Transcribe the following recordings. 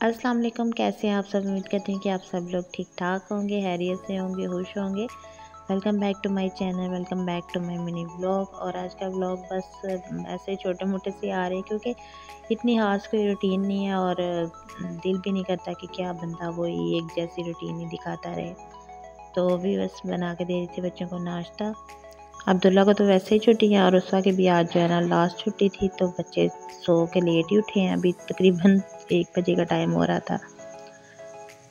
अस्सलाम वालेकुम कैसे हैं आप सब? उम्मीद करते हैं कि आप सब लोग ठीक ठाक होंगे, हैरियत से होंगे खुश होंगे। Welcome back to my channel welcome back to my mini vlog और आज का व्लॉग बस ऐसे छोटे मोटे से आ रहे हैं क्योंकि इतनी खास कोई रूटीन नहीं है और दिल भी नहीं करता कि क्या बंदा वो एक जैसी रूटीन ही दिखाता रहे। तो भी बस बना के दे रही थी बच्चों को नाश्ता। अब्दुल्ला को तो वैसे ही छुट्टी है और उसका की भी आज जो है ना लास्ट छुट्टी थी तो बच्चे सो के लेट ही उठे हैं। अभी तकरीबन एक बजे का टाइम हो रहा था।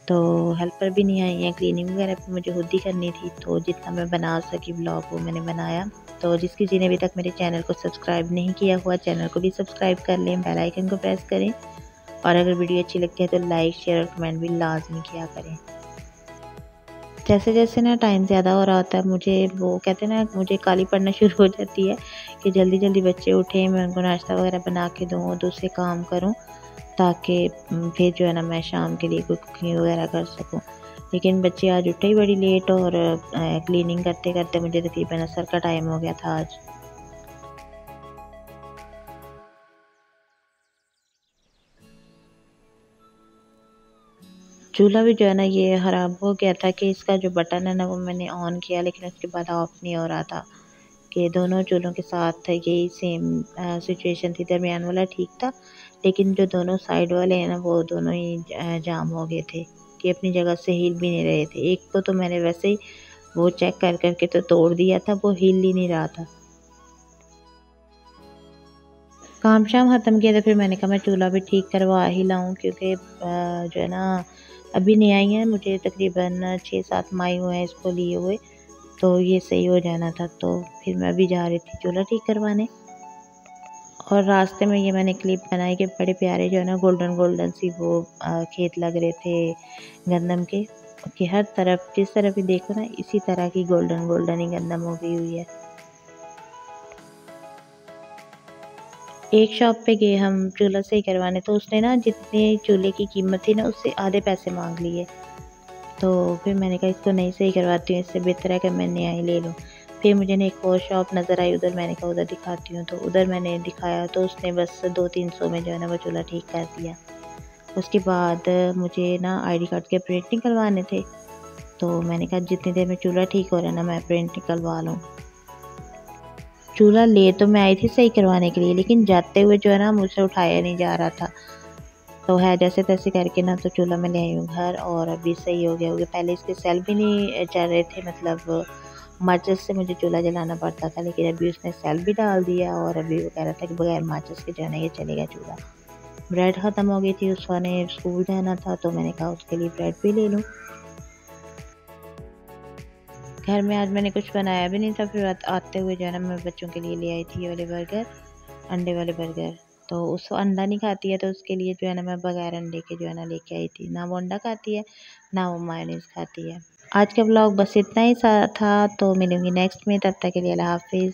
तो हेल्पर भी नहीं आई है क्लीनिंग वगैरह भी मुझे खुद ही करनी थी। तो जितना मैं बना सकी ब्लॉग वो मैंने बनाया। तो जिस किसी ने अभी तक मेरे चैनल को सब्सक्राइब नहीं किया हुआ चैनल को भी सब्सक्राइब कर लें बेल आइकन को प्रेस करें। और अगर वीडियो अच्छी लगती है तो लाइक शेयर और कमेंट भी लाजमी किया करें। जैसे जैसे ना टाइम ज़्यादा हो रहा होता है, मुझे वो कहते हैं ना, मुझे काली पड़ना शुरू हो जाती है कि जल्दी जल्दी बच्चे उठें, मैं उनको नाश्ता वगैरह बना के दूँ, दूसरे काम करूँ। ताकि फिर जो है ना मैं शाम के लिए कोई कुकिंग वगैरह कर सकूँ। लेकिन बच्चे आज उठे ही बड़ी लेट और क्लीनिंग करते करते मुझे तकरीबन असर का टाइम हो गया था आज। चूल्हा भी जो है ना ये ख़राब हो गया था कि इसका जो बटन है ना वो मैंने ऑन किया, लेकिन उसके बाद ऑफ़ नहीं हो रहा था। कि दोनों चूल्हों के साथ यही सेम सिचुएशन थी। दरमियान वाला ठीक था, लेकिन जो दोनों साइड वाले हैं ना, वो दोनों ही जाम हो गए थे कि अपनी जगह से हिल भी नहीं रहे थे। एक को तो मैंने वैसे ही वो चेक कर करके तो तोड़ दिया था, वो हिल ही नहीं रहा था। काम शाम ख़त्म किया तो फिर मैंने कहा, मैं चूल्हा भी ठीक करवा ही लाऊं क्योंकि जो है ना, अभी नहीं आई है। मुझे तकरीबन छः सात माई हुए हैं इसको लिए हुए। तो ये सही हो जाना था तो फिर मैं अभी जा रही थी चूल्हा ठीक करवाने। और रास्ते में ये मैंने क्लिप बनाई कि बड़े प्यारे जो है ना गोल्डन गोल्डन सी वो खेत लग रहे थे गंदम के, कि हर तरफ़, जिस तरफ़ भी देखो ना, इसी तरह की गोल्डन गोल्डन ही गंदम हो गई हुई है। एक शॉप पे गए हम चूल्हा सही करवाने तो उसने ना जितने चूल्हे की कीमत थी ना, उससे आधे पैसे मांग लिए। तो फिर मैंने कहा, इसको नहीं सही करवाती हूँ, इससे बेहतर है कि मैं नया ही ले लूँ। फिर मुझे ना एक और शॉप नज़र आई, उधर मैंने कहा, उधर दिखाती हूँ। तो उधर मैंने दिखाया तो उसने बस दो तीन सौ में जो है ना वो चूल्हा ठीक कर दिया। उसके बाद मुझे ना आईडी कार्ड के प्रिंट निकलवाने थे। तो मैंने कहा, जितनी देर में चूल्हा ठीक हो रहा है ना, मैं प्रिंट निकलवा लूँ। चूल्हा ले तो मैं आई थी सही करवाने के लिए, लेकिन जाते हुए जो है ना मुझसे उठाया नहीं जा रहा था। तो है, जैसे तैसे करके ना तो चूल्हा मैं ले आई हूँ घर और अभी सही हो गया हो गया। पहले इसके सेल भी नहीं चल रहे थे मतलब माचिस से मुझे चूल्हा जलाना पड़ता था, लेकिन अभी उसने सेल भी डाल दिया और अभी वो कह रहा था कि बगैर माचिस के जो है ना ये चलेगा चूल्हा। ब्रेड ख़त्म हो गई थी उसका ने स्कूल जाना था तो मैंने कहा उसके लिए ब्रेड भी ले लूँ। घर में आज मैंने कुछ बनाया भी नहीं था, फिर आते हुए जो है ना, मैं बच्चों के लिए ले आई थी ये वाले बर्गर अंडे वाले बर्गर तो उसको अंडा नहीं खाती है तो उसके लिए जो है ना मैं बगैर अंडे के जो है ना लेके आई थी। ना वो अंडा खाती है, ना वो मायोनीज खाती है। आज का ब्लॉग बस इतना ही सा था तो मिलूँगी नेक्स्ट में, तब तक के लिए अल्लाह हाफिज़।